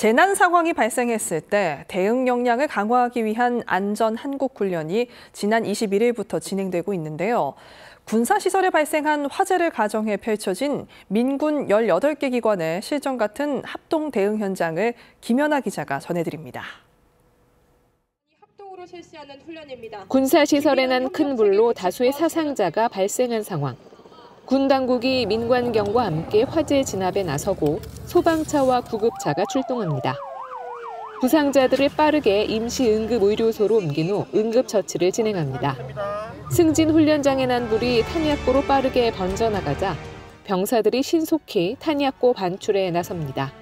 재난 상황이 발생했을 때 대응 역량을 강화하기 위한 안전 한국 훈련이 지난 21일부터 진행되고 있는데요. 군사시설에 발생한 화재를 가정해 펼쳐진 민군 18개 기관의 실전 같은 합동 대응 현장을 김연아 기자가 전해드립니다. 군사시설에 난 큰 불로 다수의 사상자가 발생한 상황. 군 당국이 민관경과 함께 화재 진압에 나서고 소방차와 구급차가 출동합니다. 부상자들을 빠르게 임시 응급 의료소로 옮긴 후 응급 처치를 진행합니다. 승진 훈련장에 난 불이 탄약고로 빠르게 번져나가자 병사들이 신속히 탄약고 반출에 나섭니다.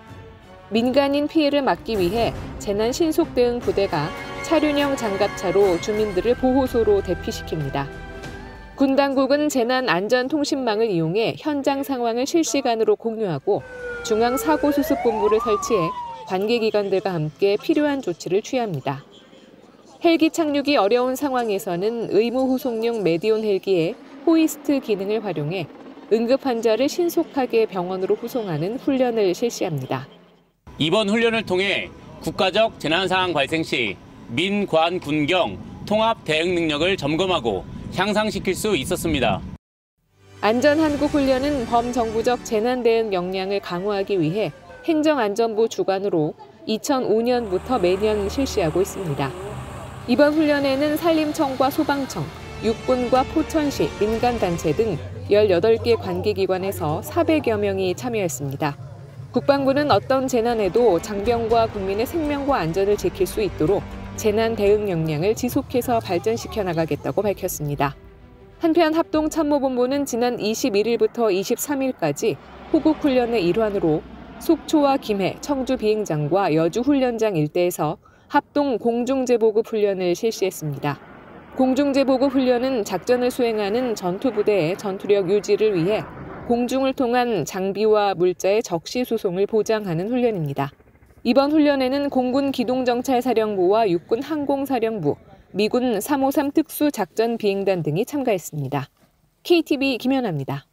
민간인 피해를 막기 위해 재난 신속 대응 부대가 차륜형 장갑차로 주민들을 보호소로 대피시킵니다. 군 당국은 재난 안전 통신망을 이용해 현장 상황을 실시간으로 공유하고 중앙 사고 수습 본부를 설치해 관계 기관들과 함께 필요한 조치를 취합니다. 헬기 착륙이 어려운 상황에서는 의무 후송용 메디온 헬기의 호이스트 기능을 활용해 응급 환자를 신속하게 병원으로 후송하는 훈련을 실시합니다. 이번 훈련을 통해 국가적 재난 상황 발생 시 민 관 군경 통합 대응 능력을 점검하고 향상시킬 수 있었습니다. 안전한국훈련은 범정부적 재난대응 역량을 강화하기 위해 행정안전부 주관으로 2005년부터 매년 실시하고 있습니다. 이번 훈련에는 산림청과 소방청, 육군과 포천시, 민간단체 등 18개 관계기관에서 400여 명이 참여했습니다. 국방부는 어떤 재난에도 장병과 국민의 생명과 안전을 지킬 수 있도록 재난 대응 역량을 지속해서 발전시켜 나가겠다고 밝혔습니다. 한편 합동참모본부는 지난 21일부터 23일까지 호국 훈련의 일환으로 속초와 김해, 청주 비행장과 여주 훈련장 일대에서 합동 공중제보급 훈련을 실시했습니다. 공중제보급 훈련은 작전을 수행하는 전투부대의 전투력 유지를 위해 공중을 통한 장비와 물자의 적시 수송을 보장하는 훈련입니다. 이번 훈련에는 공군 기동정찰사령부와 육군 항공사령부, 미군 353 특수작전비행단 등이 참가했습니다. KTV 김연아입니다.